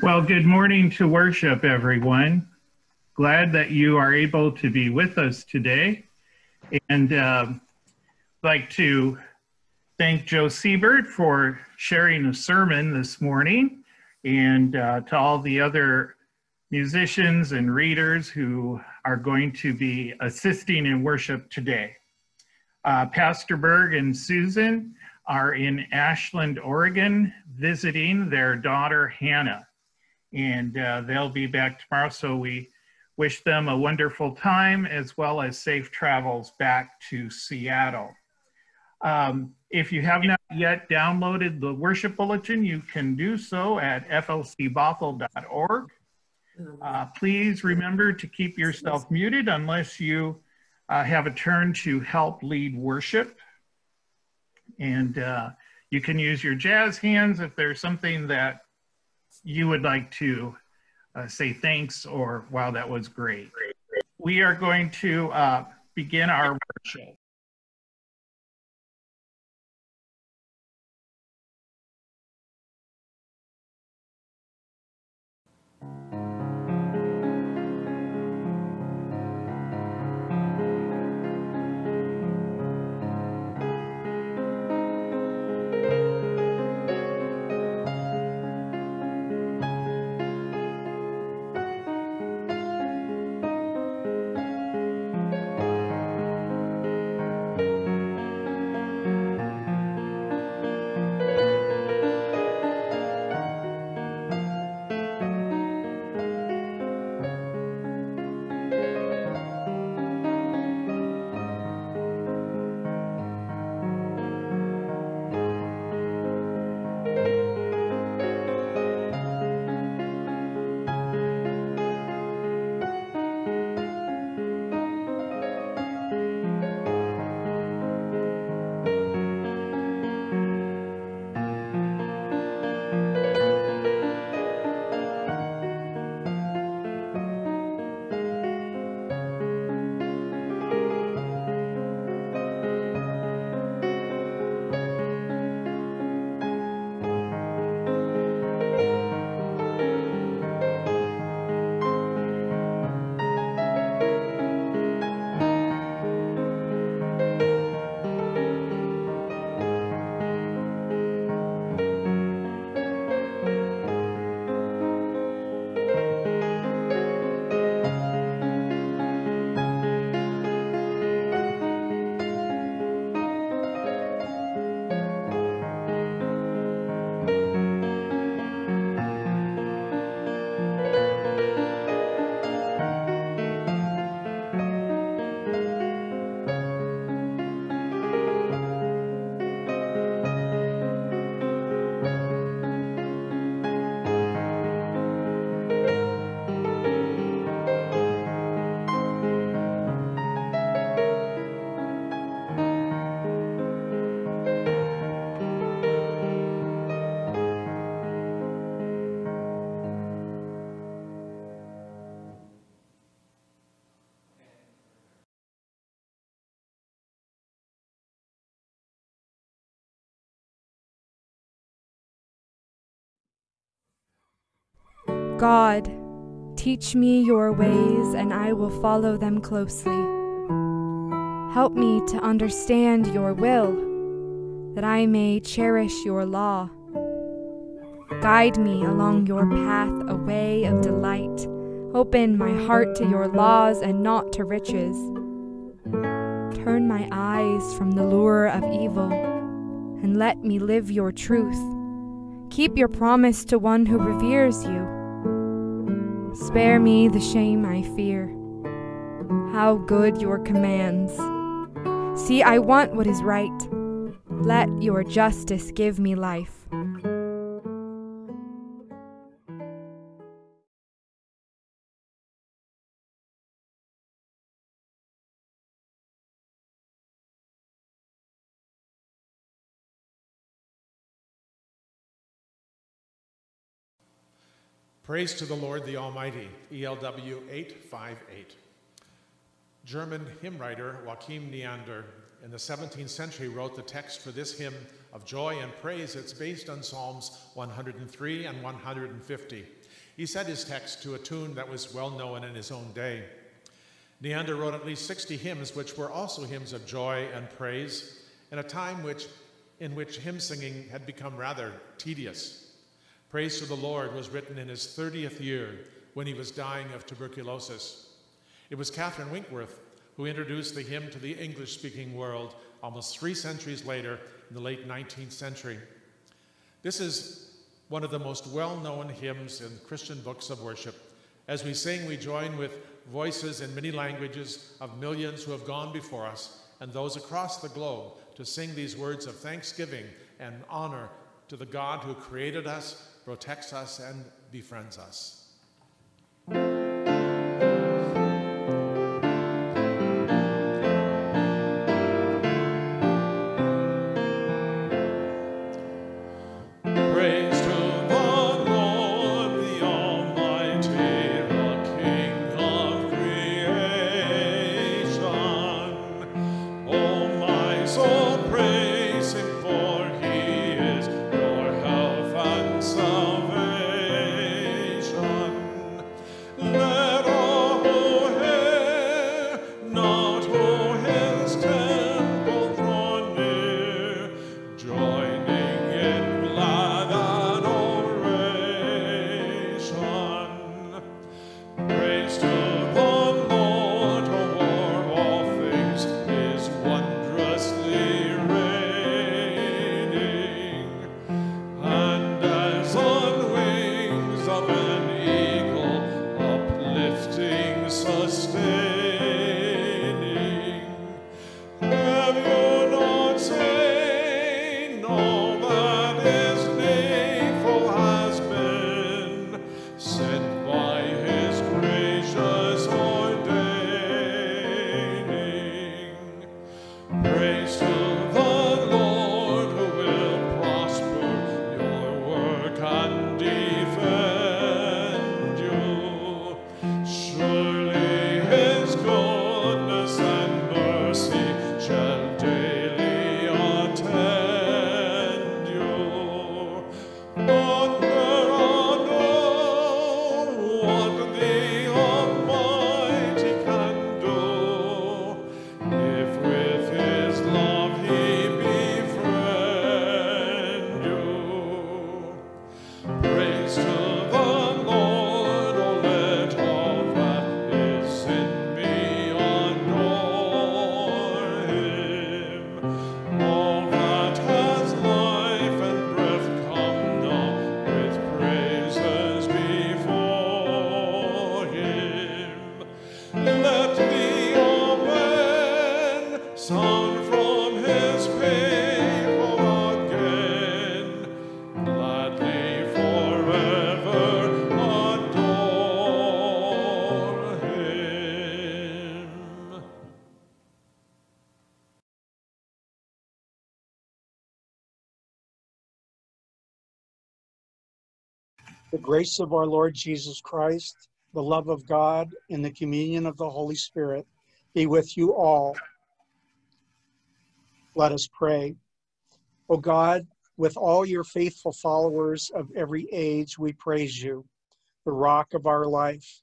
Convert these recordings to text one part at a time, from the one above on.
Well, good morning to worship, everyone. Glad that you are able to be with us today. And um, like to thank Joe Siebert for sharing a sermon this morning and uh, to all the other musicians and readers who are going to be assisting in worship today. Uh, Pastor Berg and Susan are in Ashland, Oregon, visiting their daughter Hannah. And uh, they'll be back tomorrow. So we wish them a wonderful time as well as safe travels back to Seattle. Um, if you have not yet downloaded the worship bulletin, you can do so at flcbothell.org. Uh, please remember to keep yourself muted unless you uh, have a turn to help lead worship. And uh, you can use your jazz hands if there's something that you would like to uh, say thanks or wow, that was great. We are going to uh, begin our worship. God, teach me your ways, and I will follow them closely. Help me to understand your will, that I may cherish your law. Guide me along your path, a way of delight. Open my heart to your laws and not to riches. Turn my eyes from the lure of evil, and let me live your truth. Keep your promise to one who reveres you. Spare me the shame I fear. How good your commands. See, I want what is right. Let your justice give me life. Praise to the Lord the Almighty, ELW 858. German hymn writer Joachim Neander in the 17th century wrote the text for this hymn of joy and praise. It's based on Psalms 103 and 150. He set his text to a tune that was well known in his own day. Neander wrote at least 60 hymns, which were also hymns of joy and praise, in a time which, in which hymn singing had become rather tedious. Praise to the Lord was written in his 30th year when he was dying of tuberculosis. It was Catherine Winkworth who introduced the hymn to the English speaking world almost three centuries later in the late 19th century. This is one of the most well known hymns in Christian books of worship. As we sing, we join with voices in many languages of millions who have gone before us and those across the globe to sing these words of thanksgiving and honor to the God who created us, protects us, and befriends us. Grace of our Lord Jesus Christ, the love of God, and the communion of the Holy Spirit be with you all. Let us pray. O God, with all your faithful followers of every age, we praise you, the rock of our life.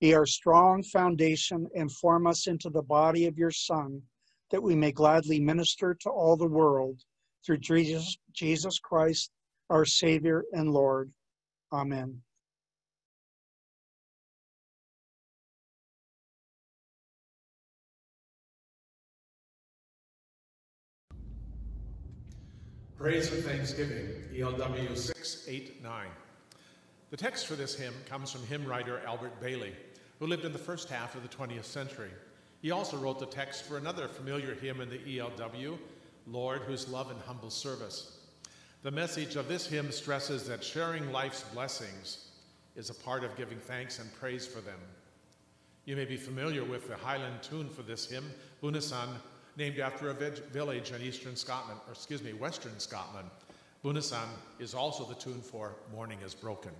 Be our strong foundation and form us into the body of your Son, that we may gladly minister to all the world through Jesus, Jesus Christ, our Savior and Lord. Amen. Praise with Thanksgiving, ELW 689. The text for this hymn comes from hymn writer Albert Bayly, who lived in the first half of the 20th century. He also wrote the text for another familiar hymn in the ELW, Lord, whose love and humble service. The message of this hymn stresses that sharing life's blessings is a part of giving thanks and praise for them. You may be familiar with the Highland tune for this hymn, Bunessan, named after a village in eastern Scotland, or excuse me, western Scotland. Bunessan is also the tune for Morning is Broken.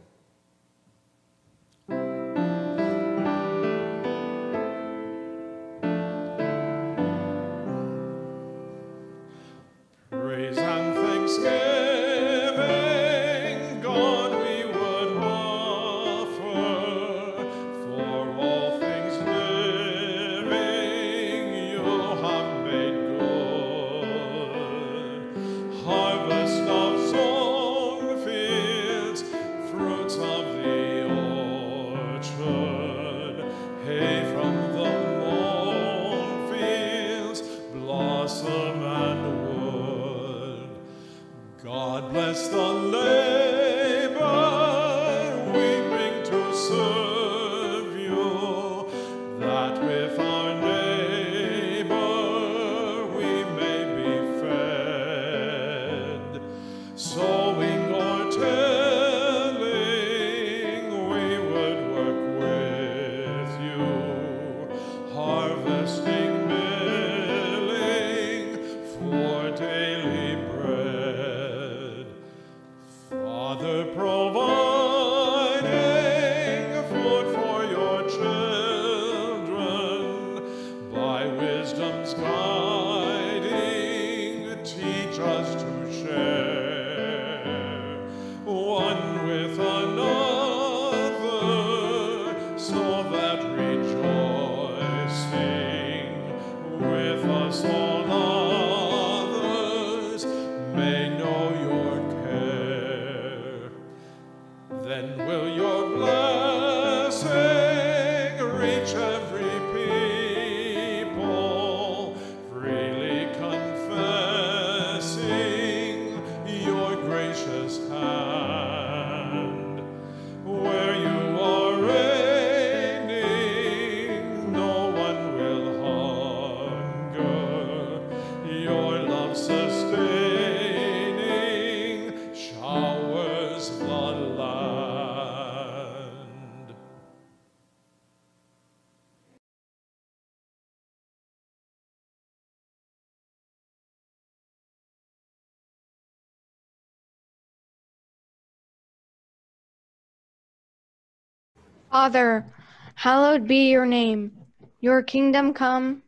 Father, hallowed be your name. Your kingdom come.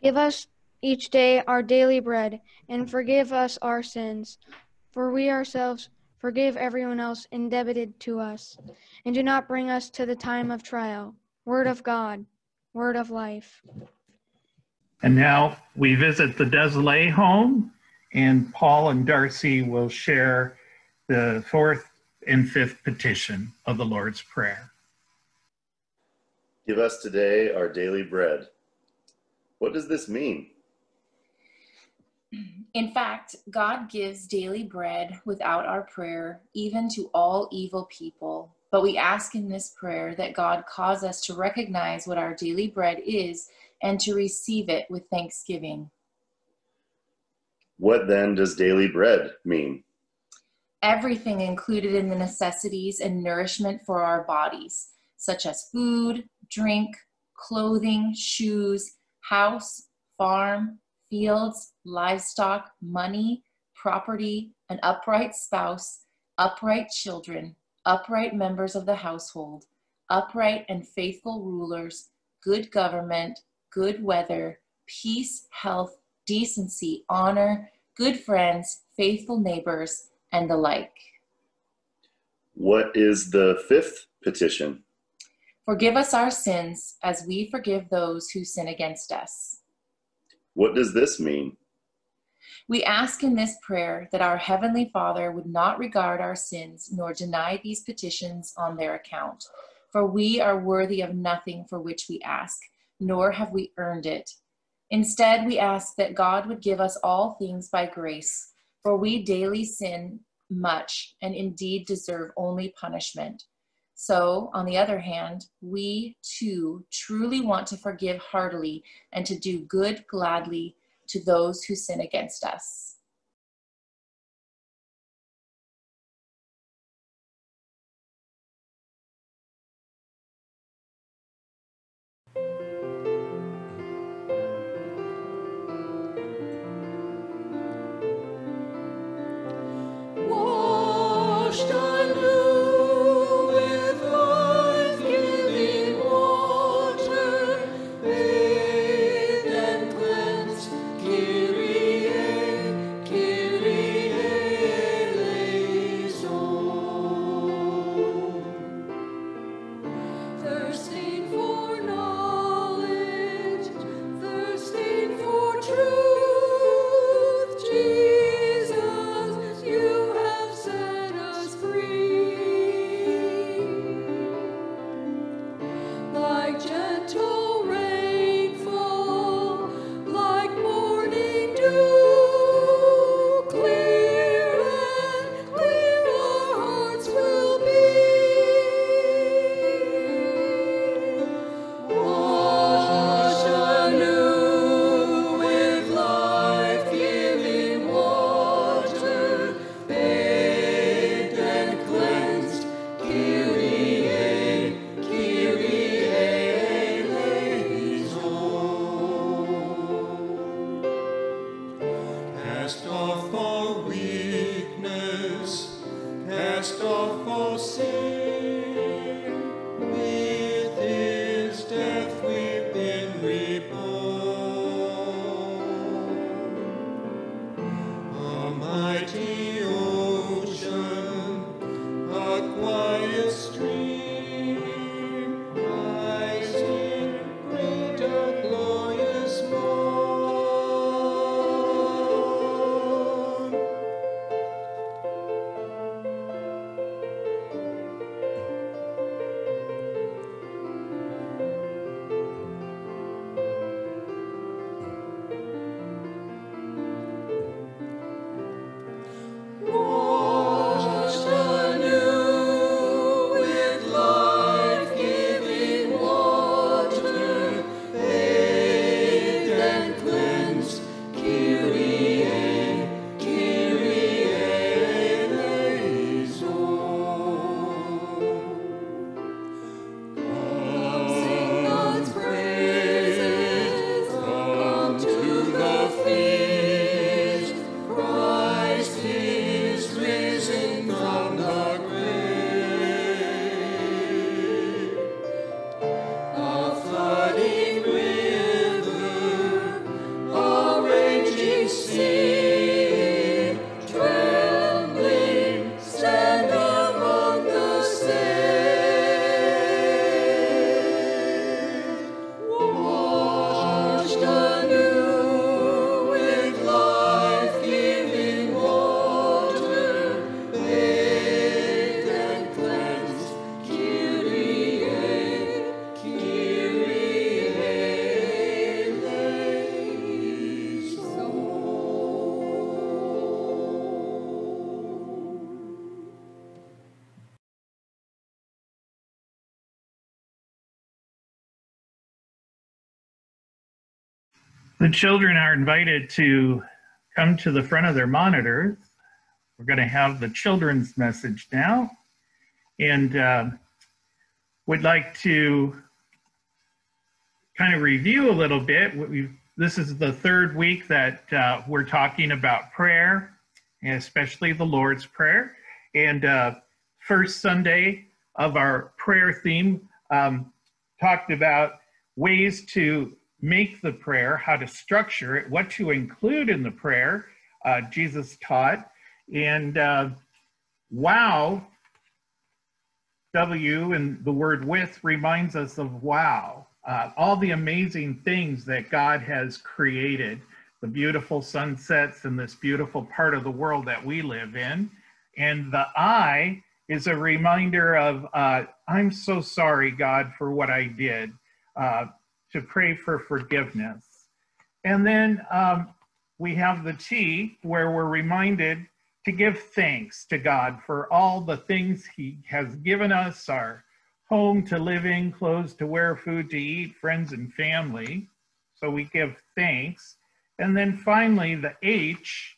Give us each day our daily bread, and forgive us our sins, for we ourselves forgive everyone else indebted to us. And do not bring us to the time of trial. Word of God, word of life. And now we visit the Desolé home, and Paul and Darcy will share the fourth and fifth petition of the Lord's Prayer. Give us today our daily bread. What does this mean? In fact, God gives daily bread without our prayer, even to all evil people. But we ask in this prayer that God cause us to recognize what our daily bread is and to receive it with thanksgiving. What then does daily bread mean? Everything included in the necessities and nourishment for our bodies, such as food, drink, clothing, shoes, house, farm, fields, livestock, money, property, an upright spouse, upright children, upright members of the household, upright and faithful rulers, good government, good weather, peace, health, decency, honor, good friends, faithful neighbors, and the like. What is the fifth petition? Forgive us our sins as we forgive those who sin against us. What does this mean? We ask in this prayer that our Heavenly Father would not regard our sins nor deny these petitions on their account, for we are worthy of nothing for which we ask, nor have we earned it. Instead, we ask that God would give us all things by grace for we daily sin much and indeed deserve only punishment. So, on the other hand, we too truly want to forgive heartily and to do good gladly to those who sin against us. The children are invited to come to the front of their monitors. We're going to have the children's message now. And uh, would like to kind of review a little bit. We've, this is the third week that uh, we're talking about prayer, especially the Lord's Prayer. And uh, first Sunday of our prayer theme um, talked about ways to make the prayer, how to structure it, what to include in the prayer, uh, Jesus taught. And uh, wow, W and the word with reminds us of wow, uh, all the amazing things that God has created, the beautiful sunsets in this beautiful part of the world that we live in. And the I is a reminder of, uh, I'm so sorry, God, for what I did, uh, to pray for forgiveness. And then um, we have the T, where we're reminded to give thanks to God for all the things He has given us our home to live in, clothes to wear, food to eat, friends and family. So we give thanks. And then finally, the H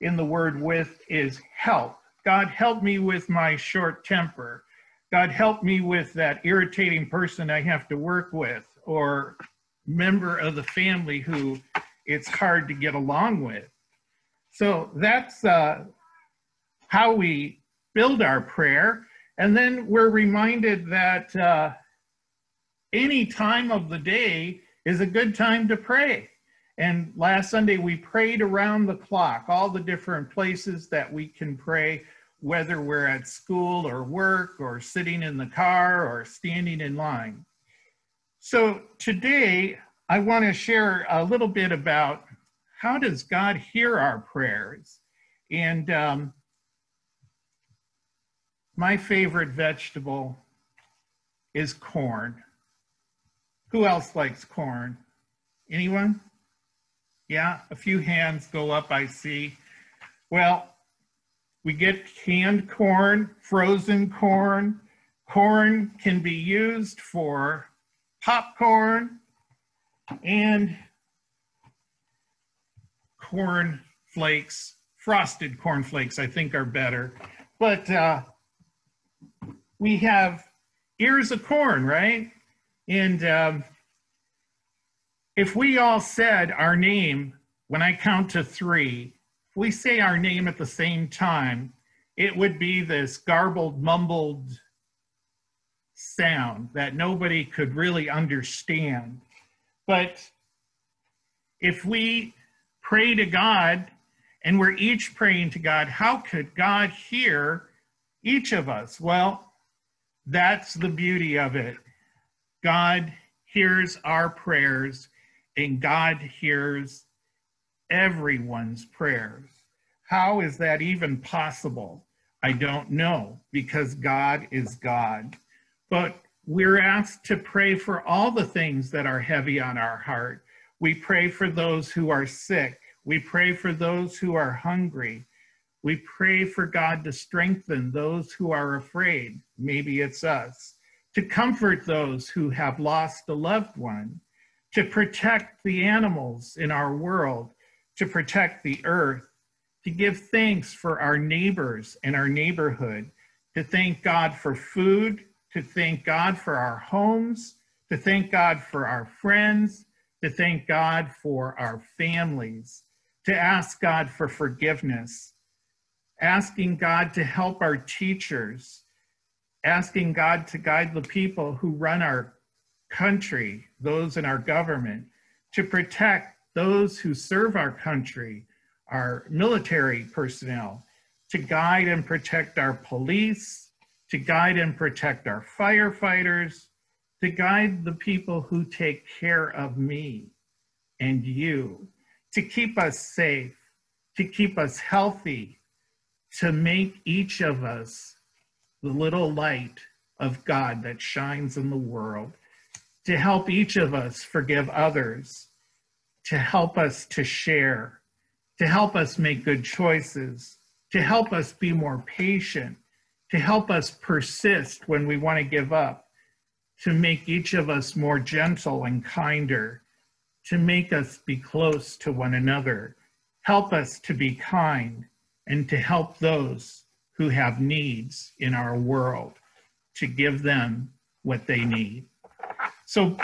in the word with is help. God, help me with my short temper. God, help me with that irritating person I have to work with or member of the family who it's hard to get along with. So that's uh, how we build our prayer. And then we're reminded that uh, any time of the day is a good time to pray. And last Sunday, we prayed around the clock, all the different places that we can pray, whether we're at school or work or sitting in the car or standing in line. So today, I want to share a little bit about how does God hear our prayers? And um, my favorite vegetable is corn. Who else likes corn? Anyone? Yeah, a few hands go up, I see. Well, we get canned corn, frozen corn. Corn can be used for popcorn and corn flakes. Frosted corn flakes, I think, are better. But uh, we have ears of corn, right? And um, if we all said our name when I count to three, we say our name at the same time, it would be this garbled, mumbled sound that nobody could really understand. But if we pray to God and we're each praying to God, how could God hear each of us? Well, that's the beauty of it. God hears our prayers and God hears everyone's prayers. How is that even possible? I don't know because God is God. But we're asked to pray for all the things that are heavy on our heart. We pray for those who are sick. We pray for those who are hungry. We pray for God to strengthen those who are afraid. Maybe it's us. To comfort those who have lost a loved one. To protect the animals in our world. To protect the earth. To give thanks for our neighbors and our neighborhood. To thank God for food. To thank God for our homes. To thank God for our friends. To thank God for our families. To ask God for forgiveness asking God to help our teachers, asking God to guide the people who run our country, those in our government, to protect those who serve our country, our military personnel, to guide and protect our police, to guide and protect our firefighters, to guide the people who take care of me and you, to keep us safe, to keep us healthy, to make each of us the little light of God that shines in the world, to help each of us forgive others, to help us to share, to help us make good choices, to help us be more patient, to help us persist when we want to give up, to make each of us more gentle and kinder, to make us be close to one another. Help us to be kind and to help those who have needs in our world, to give them what they need. So,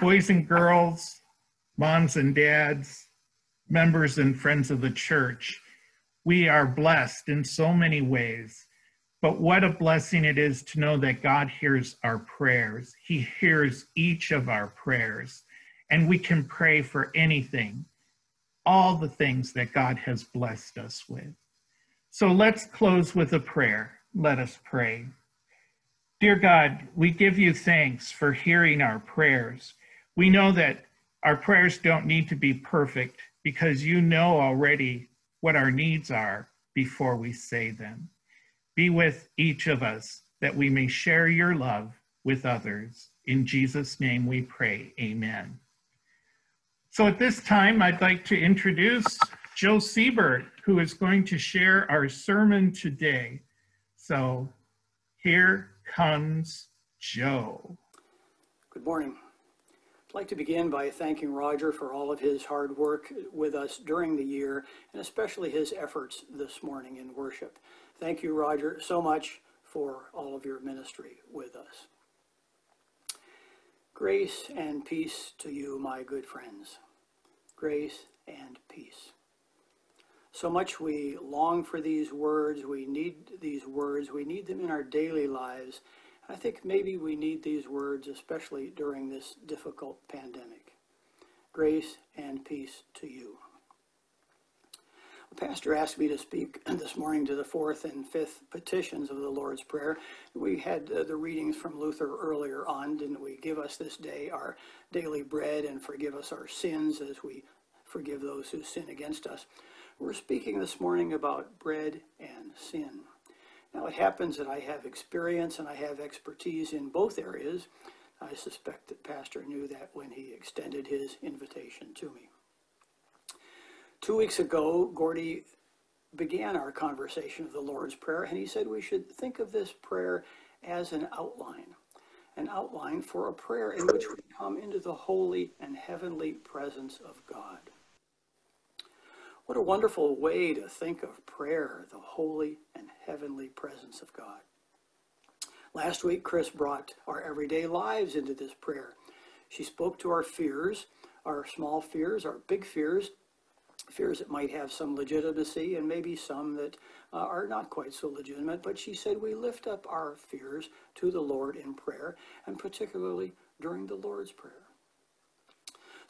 boys and girls, moms and dads, members and friends of the church, we are blessed in so many ways. But what a blessing it is to know that God hears our prayers. He hears each of our prayers, and we can pray for anything, all the things that God has blessed us with. So let's close with a prayer. Let us pray. Dear God, we give you thanks for hearing our prayers. We know that our prayers don't need to be perfect because you know already what our needs are before we say them. Be with each of us that we may share your love with others. In Jesus' name we pray, amen. So at this time, I'd like to introduce Joe Siebert, who is going to share our sermon today. So here comes Joe. Good morning. I'd like to begin by thanking Roger for all of his hard work with us during the year, and especially his efforts this morning in worship. Thank you, Roger, so much for all of your ministry with us. Grace and peace to you, my good friends. Grace and peace. So much we long for these words, we need these words, we need them in our daily lives. I think maybe we need these words, especially during this difficult pandemic. Grace and peace to you. Pastor asked me to speak this morning to the fourth and fifth petitions of the Lord's Prayer. We had uh, the readings from Luther earlier on, didn't we? Give us this day our daily bread and forgive us our sins as we forgive those who sin against us. We're speaking this morning about bread and sin. Now, it happens that I have experience and I have expertise in both areas. I suspect that Pastor knew that when he extended his invitation to me. Two weeks ago, Gordy began our conversation of the Lord's Prayer, and he said we should think of this prayer as an outline, an outline for a prayer in which we come into the holy and heavenly presence of God. What a wonderful way to think of prayer, the holy and heavenly presence of God. Last week, Chris brought our everyday lives into this prayer. She spoke to our fears, our small fears, our big fears, fears that might have some legitimacy and maybe some that uh, are not quite so legitimate. But she said we lift up our fears to the Lord in prayer, and particularly during the Lord's Prayer.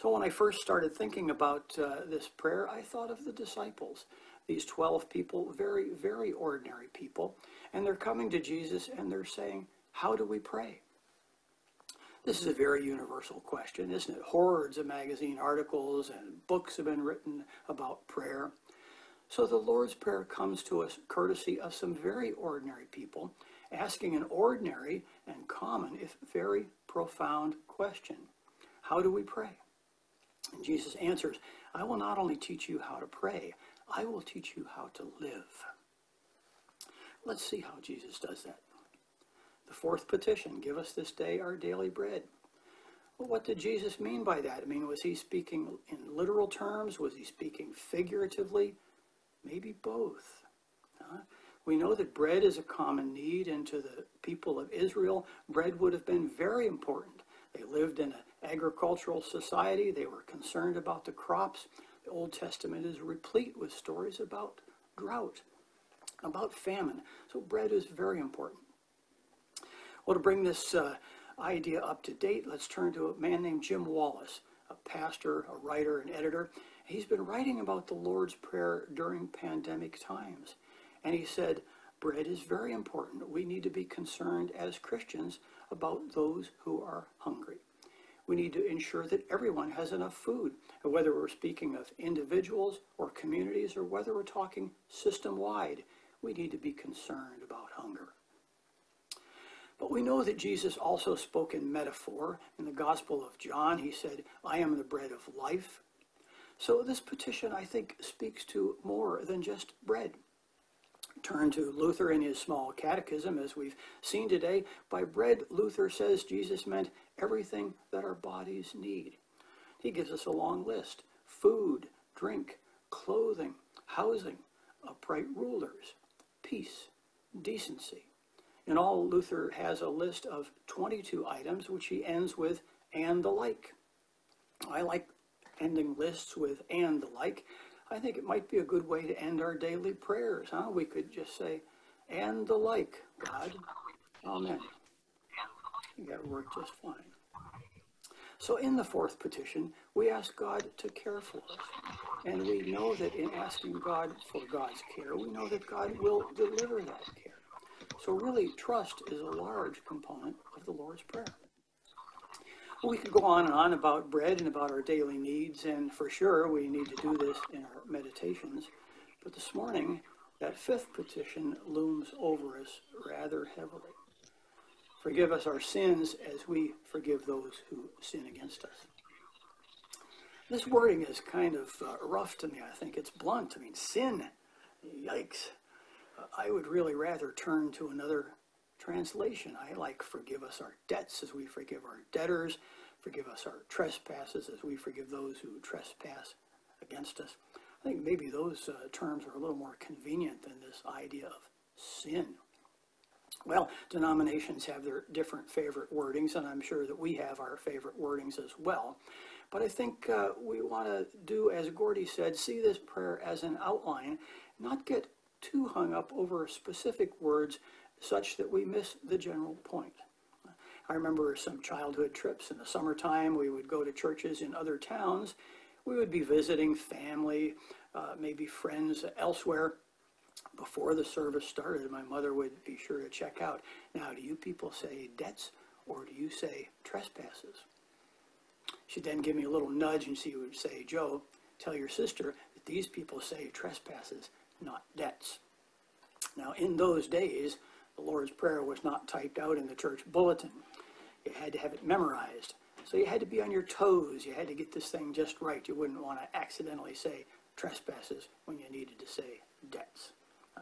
So when I first started thinking about uh, this prayer, I thought of the disciples, these 12 people, very, very ordinary people, and they're coming to Jesus and they're saying, How do we pray? This is a very universal question, isn't it? Hordes of magazine articles and books have been written about prayer. So the Lord's Prayer comes to us courtesy of some very ordinary people asking an ordinary and common, if very profound question How do we pray? And Jesus answers, I will not only teach you how to pray, I will teach you how to live. Let's see how Jesus does that. The fourth petition, give us this day our daily bread. Well, what did Jesus mean by that? I mean, was he speaking in literal terms? Was he speaking figuratively? Maybe both. Uh, we know that bread is a common need, and to the people of Israel, bread would have been very important. They lived in an agricultural society, they were concerned about the crops. The Old Testament is replete with stories about drought, about famine. So, bread is very important. Well, to bring this uh, idea up to date, let's turn to a man named Jim Wallis, a pastor, a writer, an editor. He's been writing about the Lord's Prayer during pandemic times. And he said, bread is very important. We need to be concerned as Christians about those who are hungry. We need to ensure that everyone has enough food, whether we're speaking of individuals or communities or whether we're talking system wide, we need to be concerned about hunger. But we know that Jesus also spoke in metaphor. In the Gospel of John, he said, I am the bread of life. So this petition, I think, speaks to more than just bread. Turn to Luther in his small catechism, as we've seen today. By bread, Luther says Jesus meant everything that our bodies need. He gives us a long list food, drink, clothing, housing, upright rulers, peace, decency. In all, Luther has a list of 22 items, which he ends with, and the like. I like ending lists with and the like. I think it might be a good way to end our daily prayers, huh? We could just say, and the like, God. Amen. That worked just fine. So in the fourth petition, we ask God to care for us. And we know that in asking God for God's care, we know that God will deliver that care. So really, trust is a large component of the Lord's Prayer. We could go on and on about bread and about our daily needs, and for sure we need to do this in our meditations. But this morning, that fifth petition looms over us rather heavily. Forgive us our sins as we forgive those who sin against us. This wording is kind of uh, rough to me. I think it's blunt. I mean, sin, yikes. I would really rather turn to another translation. I like forgive us our debts as we forgive our debtors, forgive us our trespasses as we forgive those who trespass against us. I think maybe those uh, terms are a little more convenient than this idea of sin. Well, denominations have their different favorite wordings, and I'm sure that we have our favorite wordings as well. But I think uh, we want to do, as Gordy said, see this prayer as an outline, not get too hung up over specific words such that we miss the general point. I remember some childhood trips in the summertime. We would go to churches in other towns. We would be visiting family, uh, maybe friends elsewhere. Before the service started, my mother would be sure to check out. Now, do you people say debts or do you say trespasses? She'd then give me a little nudge and she would say, Joe, tell your sister that these people say trespasses, not debts. Now, in those days, the Lord's Prayer was not typed out in the church bulletin. You had to have it memorized. So you had to be on your toes. You had to get this thing just right. You wouldn't want to accidentally say trespasses when you needed to say debts. Uh,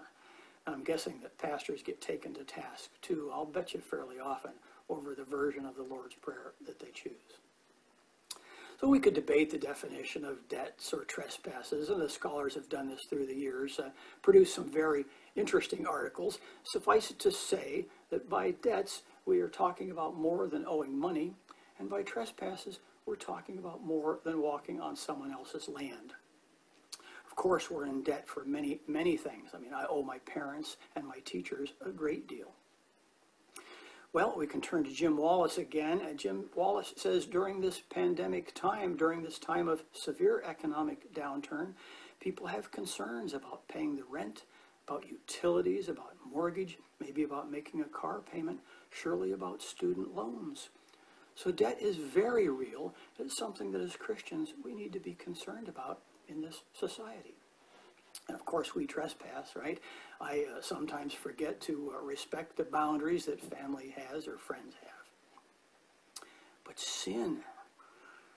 I'm guessing that pastors get taken to task too, I'll bet you fairly often, over the version of the Lord's Prayer that they choose. So we could debate the definition of debts or trespasses, and the scholars have done this through the years, uh, produced some very interesting articles. Suffice it to say that by debts, we are talking about more than owing money, and by trespasses, we're talking about more than walking on someone else's land. Of course, we're in debt for many, many things. I mean, I owe my parents and my teachers a great deal. Well, we can turn to Jim Wallis again. Uh, Jim Wallis says during this pandemic time, during this time of severe economic downturn, people have concerns about paying the rent, about utilities, about mortgage, maybe about making a car payment, surely about student loans. So debt is very real. It's something that as Christians we need to be concerned about in this society. And of course, we trespass, right? I uh, sometimes forget to uh, respect the boundaries that family has or friends have. But sin,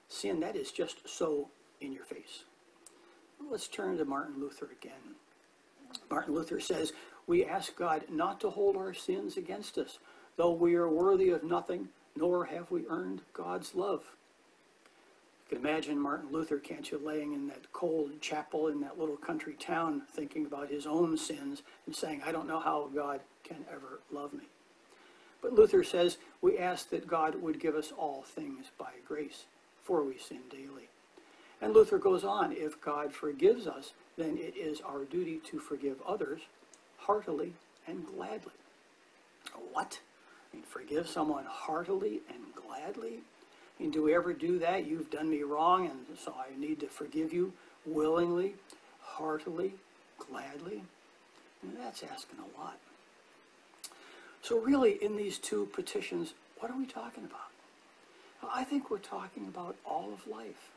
sin, that is just so in your face. Let's turn to Martin Luther again. Martin Luther says, We ask God not to hold our sins against us, though we are worthy of nothing, nor have we earned God's love. Can imagine Martin Luther, can't you, laying in that cold chapel in that little country town thinking about his own sins and saying, I don't know how God can ever love me. But Luther says, We ask that God would give us all things by grace, for we sin daily. And Luther goes on, if God forgives us, then it is our duty to forgive others heartily and gladly. What? I mean, forgive someone heartily and gladly? Mean, do we ever do that? You've done me wrong, and so I need to forgive you willingly, heartily, gladly. And that's asking a lot. So really, in these two petitions, what are we talking about? I think we're talking about all of life.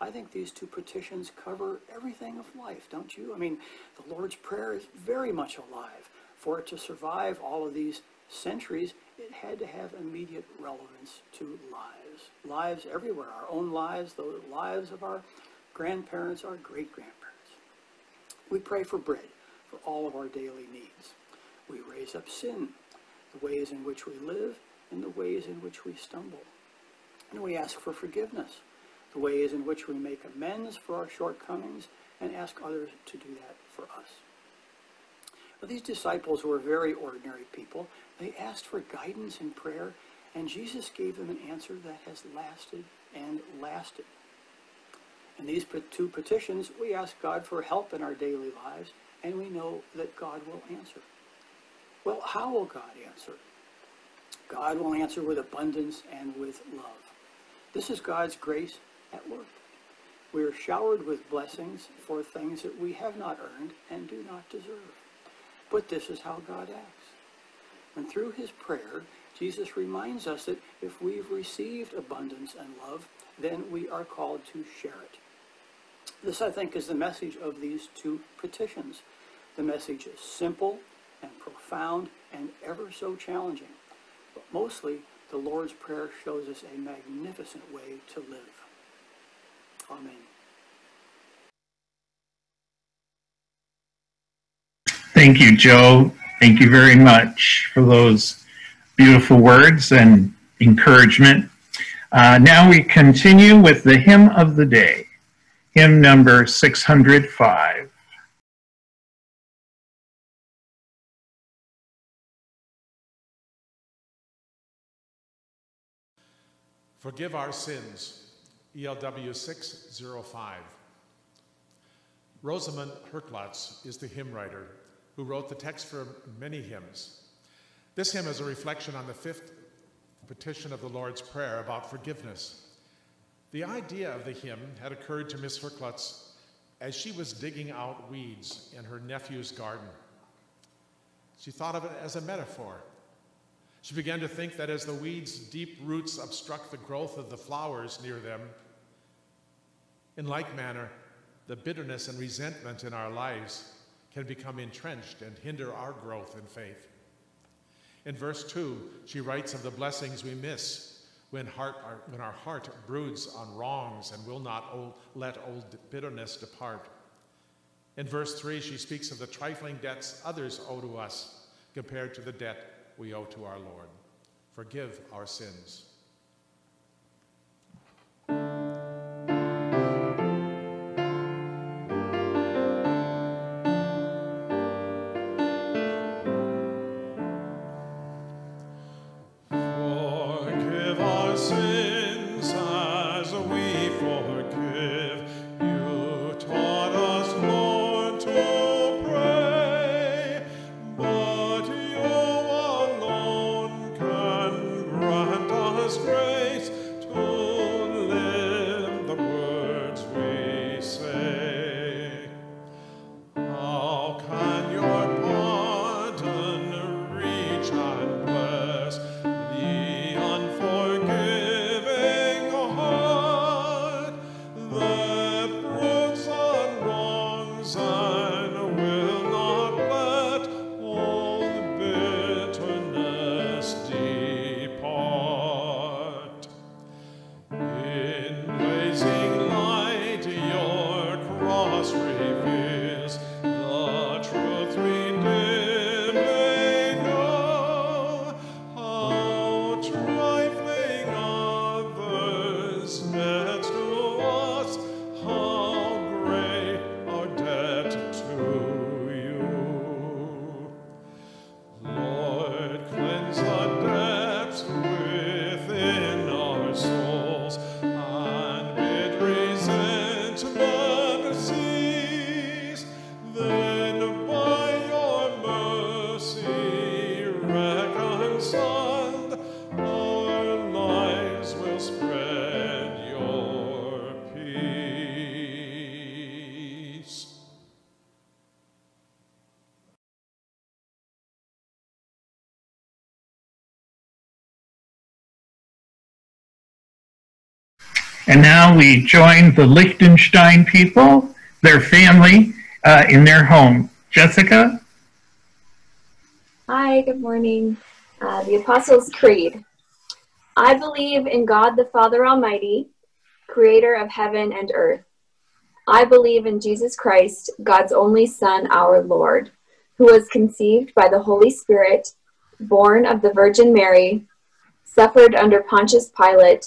I think these two petitions cover everything of life, don't you? I mean, the Lord's Prayer is very much alive. For it to survive all of these centuries, it had to have immediate relevance to lives. Lives everywhere, our own lives, the lives of our grandparents, our great grandparents. We pray for bread for all of our daily needs. We raise up sin, the ways in which we live, and the ways in which we stumble. And we ask for forgiveness the ways in which we make amends for our shortcomings, and ask others to do that for us. These disciples were very ordinary people. They asked for guidance in prayer, and Jesus gave them an answer that has lasted and lasted. In these two petitions, we ask God for help in our daily lives, and we know that God will answer. Well, how will God answer? God will answer with abundance and with love. This is God's grace at work. We are showered with blessings for things that we have not earned and do not deserve. But this is how God acts. And through his prayer, Jesus reminds us that if we've received abundance and love, then we are called to share it. This, I think, is the message of these two petitions. The message is simple and profound and ever so challenging. But mostly, the Lord's Prayer shows us a magnificent way to live. Amen. Thank you, Joe. Thank you very much for those beautiful words and encouragement. Uh, now we continue with the hymn of the day, hymn number 605. Forgive our sins, ELW 605. Rosamond Herklots is the hymn writer who wrote the text for many hymns. This hymn is a reflection on the fifth petition of the Lord's Prayer about forgiveness. The idea of the hymn had occurred to Miss Herklots as she was digging out weeds in her nephew's garden. She thought of it as a metaphor. She began to think that as the weeds' deep roots obstruct the growth of the flowers near them, in like manner, the bitterness and resentment in our lives can become entrenched and hinder our growth in faith. In verse 2, she writes of the blessings we miss when, heart, our, when our heart broods on wrongs and will not old, let old bitterness depart. In verse 3, she speaks of the trifling debts others owe to us compared to the debt we owe to our Lord. Forgive our sins. And we join the Liechtenstein people, their family, uh, in their home. Jessica? Hi, good morning. Uh, the Apostles' Creed. I believe in God the Father Almighty, creator of heaven and earth. I believe in Jesus Christ, God's only Son, our Lord, who was conceived by the Holy Spirit, born of the Virgin Mary, suffered under Pontius Pilate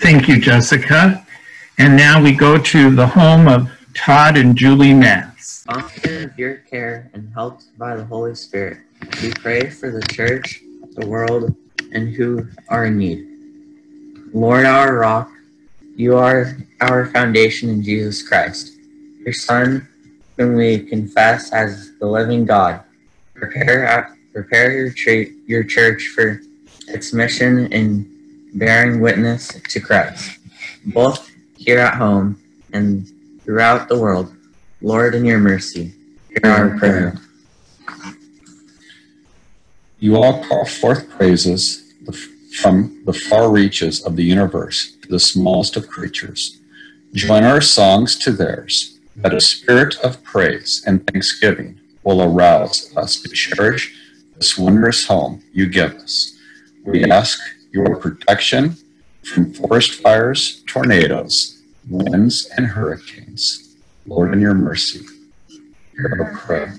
Thank you, Jessica. And now we go to the home of Todd and Julie Mass. Under your care and helped by the Holy Spirit, we pray for the church, the world, and who are in need. Lord, our rock, you are our foundation in Jesus Christ, your Son, whom we confess as the living God. Prepare, prepare your, your church for its mission in bearing witness to Christ, both here at home and throughout the world. Lord, in your mercy, hear our prayer. You all call forth praises from the far reaches of the universe to the smallest of creatures. Join our songs to theirs, that a spirit of praise and thanksgiving will arouse us to cherish this wondrous home you give us. We ask your protection from forest fires, tornadoes, winds, and hurricanes. Lord, in your mercy, hear our prayer.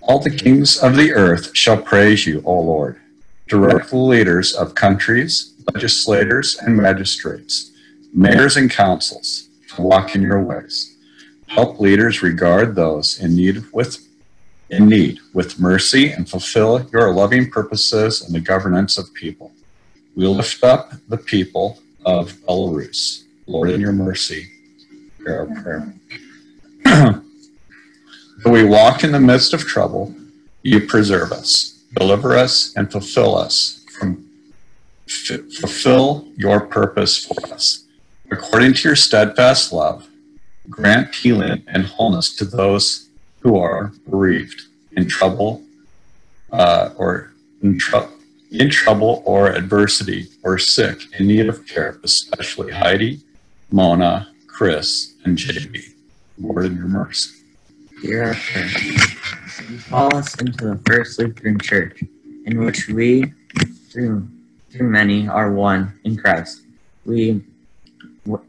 All the kings of the earth shall praise you, O Lord. Direct the leaders of countries, legislators, and magistrates, mayors and councils to walk in your ways. Help leaders regard those in need with in need with mercy and fulfill your loving purposes in the governance of people. We lift up the people of Belarus. Lord, in your mercy, hear our prayer. Though we walk in the midst of trouble, you preserve us, deliver us, and fulfill us from fulfill your purpose for us. According to your steadfast love, grant healing and wholeness to those who are bereaved, in trouble, uh, or in, tr- in trouble or adversity, or sick, in need of care, especially Heidi, Mona, Chris, and JB. Lord, in your mercy. Hear our prayer. You call us into the First Lutheran Church, in which we, through, through many, are one in Christ. We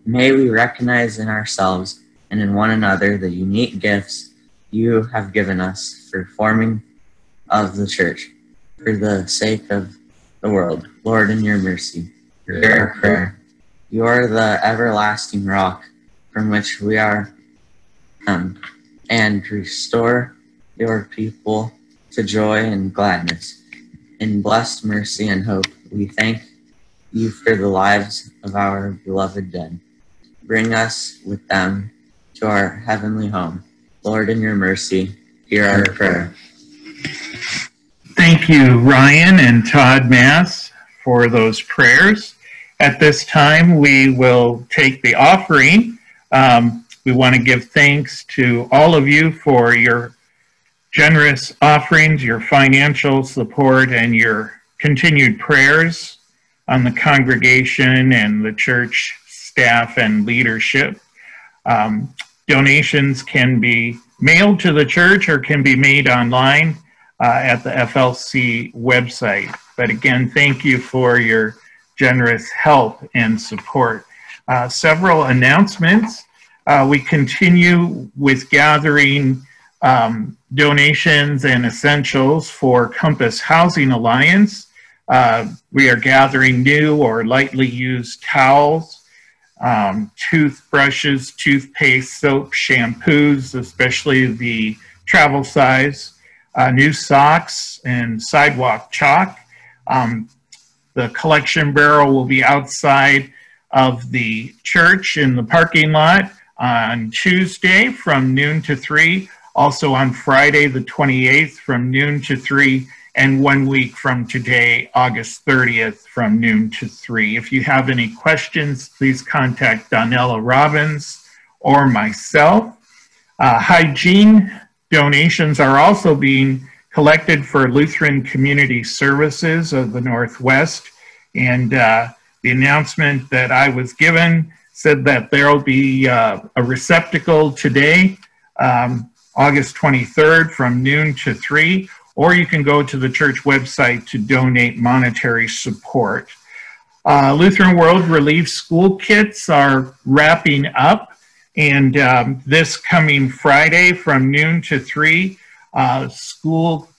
may we recognize in ourselves and in one another the unique gifts you have given us for forming of the church for the sake of the world. Lord, in your mercy, hear our prayer. You are the everlasting rock from which we are come, and restore your people to joy and gladness. In blessed mercy and hope, we thank you for the lives of our beloved dead. Bring us with them to our heavenly home Lord, in your mercy, hear our prayer. Thank you, Ryan and Todd Mass, for those prayers. At this time, we will take the offering. Um, we want to give thanks to all of you for your generous offerings, your financial support, and your continued prayers on the congregation and the church staff and leadership. Um, Donations can be mailed to the church or can be made online uh, at the FLC website. But again, thank you for your generous help and support. Uh, several announcements. Uh, we continue with gathering um, donations and essentials for Compass Housing Alliance. Uh, we are gathering new or lightly used towels, um, toothbrushes, toothpaste, soap, shampoos, especially the travel size, uh, new socks, and sidewalk chalk. Um, the collection barrel will be outside of the church in the parking lot on Tuesday from noon to 3. Also on Friday, the 28th, from noon to 3 and one week from today, August 30th, from noon to 3. If you have any questions, please contact Donella Robbins or myself. Uh, hygiene donations are also being collected for Lutheran Community Services of the Northwest, and uh, the announcement that I was given said that there will be uh, a receptacle today, um, August 23rd from noon to 3, or you can go to the church website to donate monetary support. Uh, Lutheran World Relief School kits are wrapping up, and um, this coming Friday from noon to 3, uh, school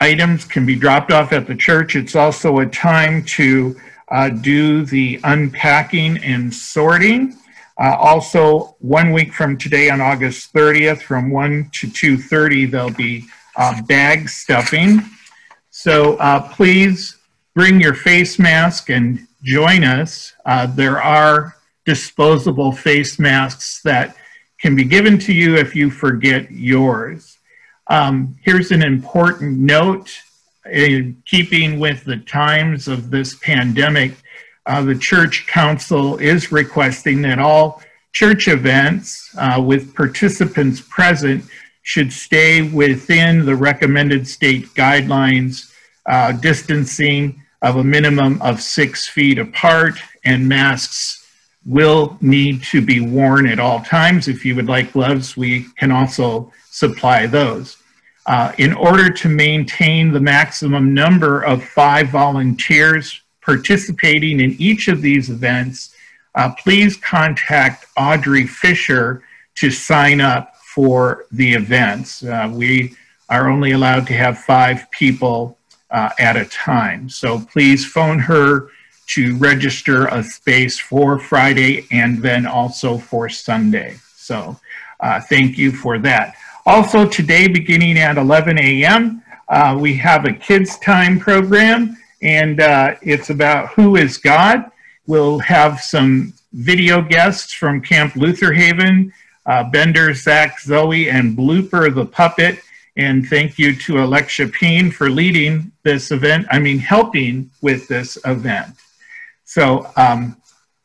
items can be dropped off at the church. It's also a time to uh, do the unpacking and sorting. Uh, also, one week from today on August 30th, from 1 to 2.30, there'll be uh, bag stuffing. So uh, please bring your face mask and join us. Uh, there are disposable face masks that can be given to you if you forget yours. Um, here's an important note in keeping with the times of this pandemic. Uh, the church council is requesting that all church events uh, with participants present should stay within the recommended state guidelines, uh, distancing of a minimum of six feet apart, and masks will need to be worn at all times. If you would like gloves, we can also supply those. Uh, in order to maintain the maximum number of five volunteers participating in each of these events, uh, please contact Audrey Fisher to sign up for the events. Uh, we are only allowed to have five people uh, at a time. So please phone her to register a space for Friday and then also for Sunday. So uh, thank you for that. Also today, beginning at 11 a.m., uh, we have a kids time program and uh, it's about who is God. We'll have some video guests from Camp Lutherhaven uh, Bender, Zach, Zoe, and Blooper the Puppet. And thank you to Alexia Peen for leading this event, I mean, helping with this event. So, um,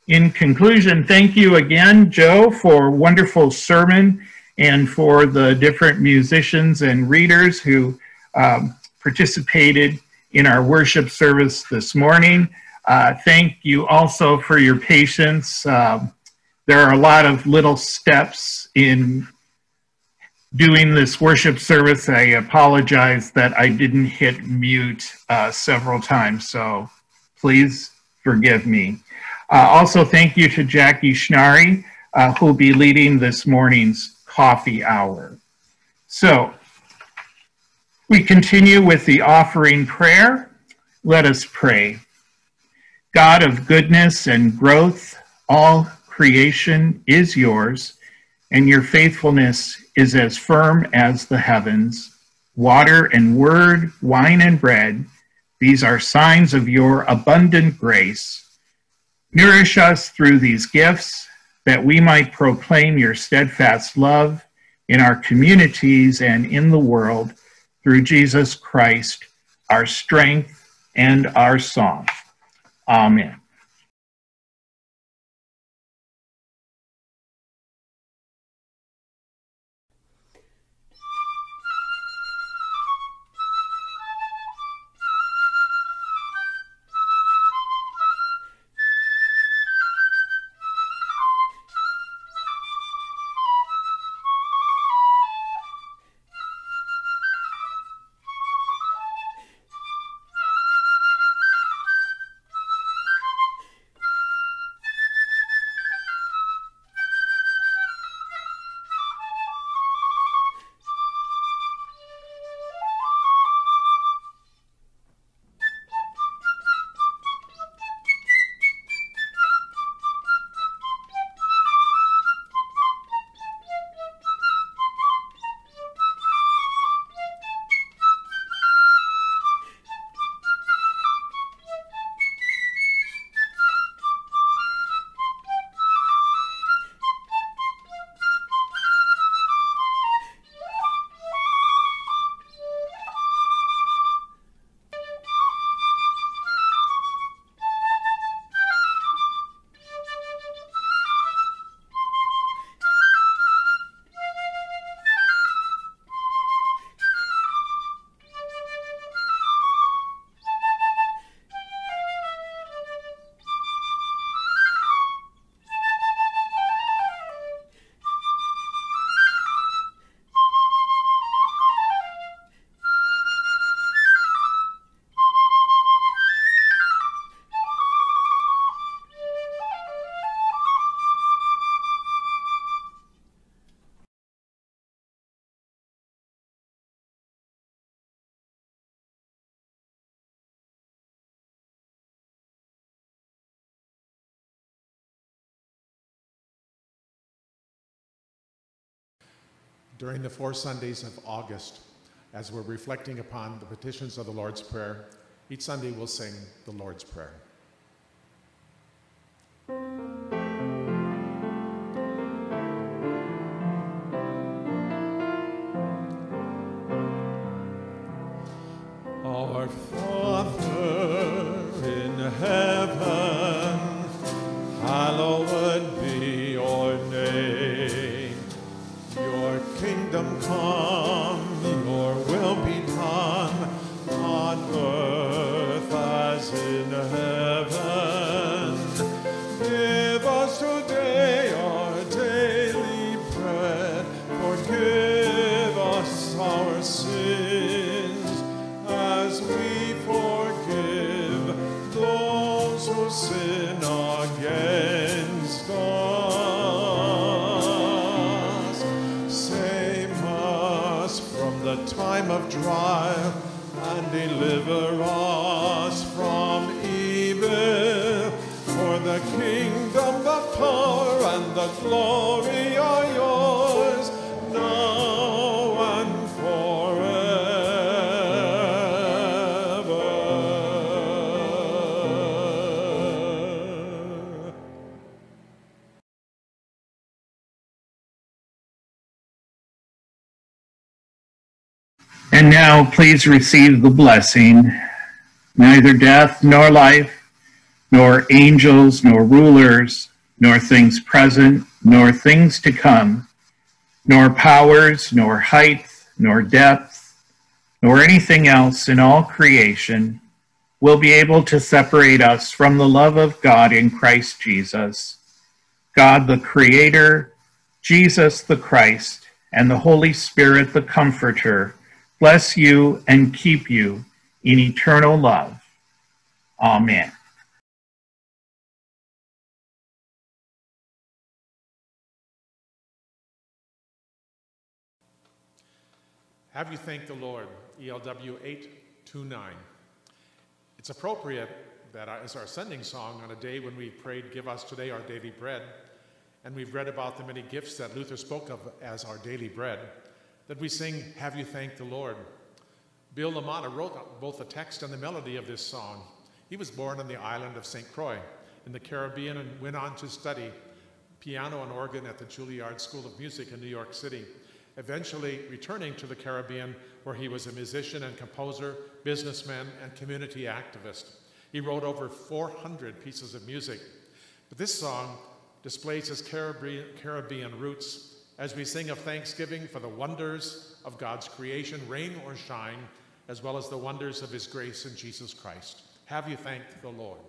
in conclusion, thank you again, Joe, for wonderful sermon and for the different musicians and readers who um, participated in our worship service this morning. Uh, thank you also for your patience. Um, there are a lot of little steps in doing this worship service. I apologize that I didn't hit mute uh, several times, so please forgive me. Uh, also, thank you to Jackie Schnari, uh, who'll be leading this morning's coffee hour. So, we continue with the offering prayer. Let us pray. God of goodness and growth, all creation is yours, and your faithfulness is as firm as the heavens. Water and word, wine and bread, these are signs of your abundant grace. Nourish us through these gifts that we might proclaim your steadfast love in our communities and in the world through Jesus Christ, our strength and our song. Amen. During the four Sundays of August as we're reflecting upon the petitions of the Lord's Prayer. Each Sunday we'll sing the Lord's Prayer. Come, your will be done on earth as in heaven. Glory are yours, now and forever. And now please receive the blessing. Neither death nor life, nor angels nor rulers, nor things present, nor things to come, nor powers, nor height, nor depth, nor anything else in all creation will be able to separate us from the love of God in Christ Jesus. God the Creator, Jesus the Christ, and the Holy Spirit the Comforter bless you and keep you in eternal love. Amen. Have you thanked the Lord? ELW 829. It's appropriate that as our sending song on a day when we prayed, Give us today our daily bread, and we've read about the many gifts that Luther spoke of as our daily bread, that we sing, Have you thanked the Lord? Bill LaMotta wrote both the text and the melody of this song. He was born on the island of St. Croix in the Caribbean and went on to study piano and organ at the Juilliard School of Music in New York City, eventually returning to the Caribbean where he was a musician and composer, businessman, and community activist. He wrote over 400 pieces of music. But this song displays his Caribbean, Caribbean roots as we sing of thanksgiving for the wonders of God's creation, rain or shine, as well as the wonders of his grace in Jesus Christ. Have you thanked the Lord?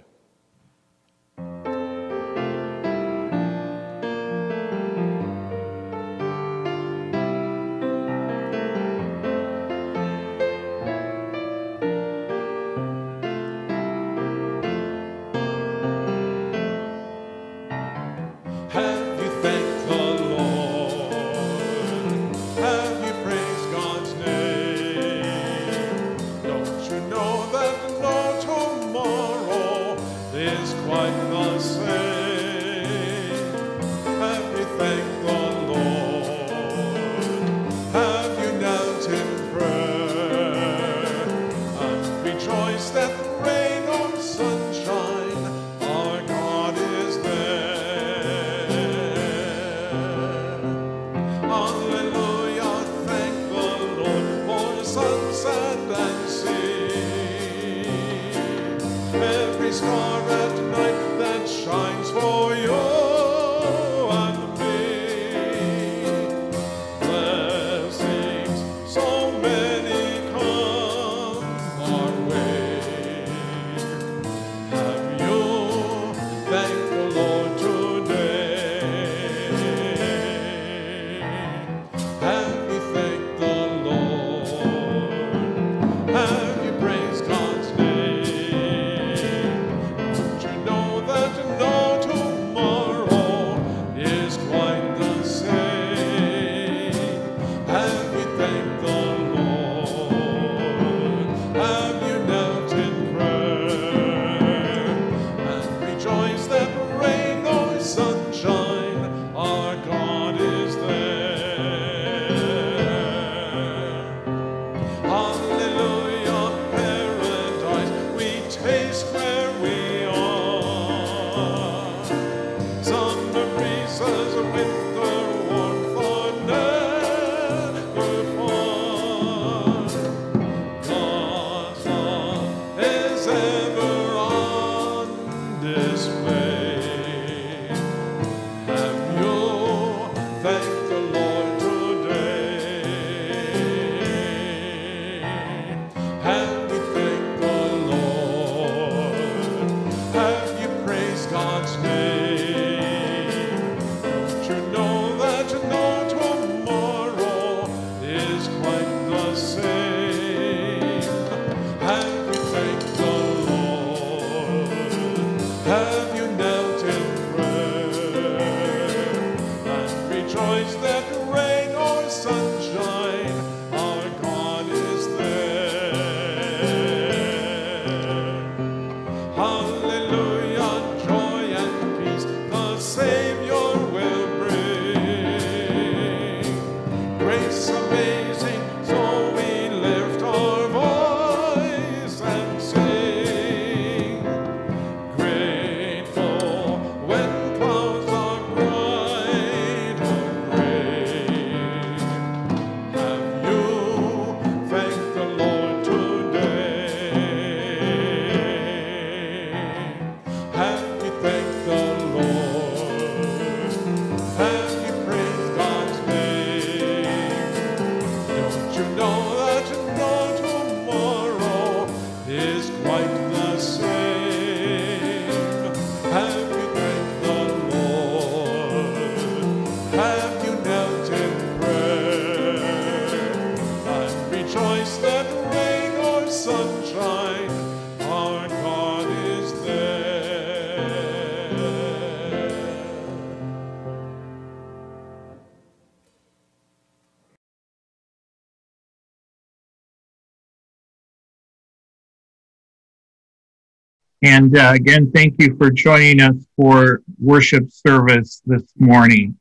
And uh, again, thank you for joining us for worship service this morning.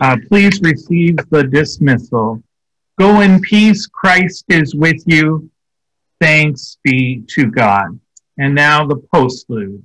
Uh, please receive the dismissal. Go in peace. Christ is with you. Thanks be to God. And now the postlude.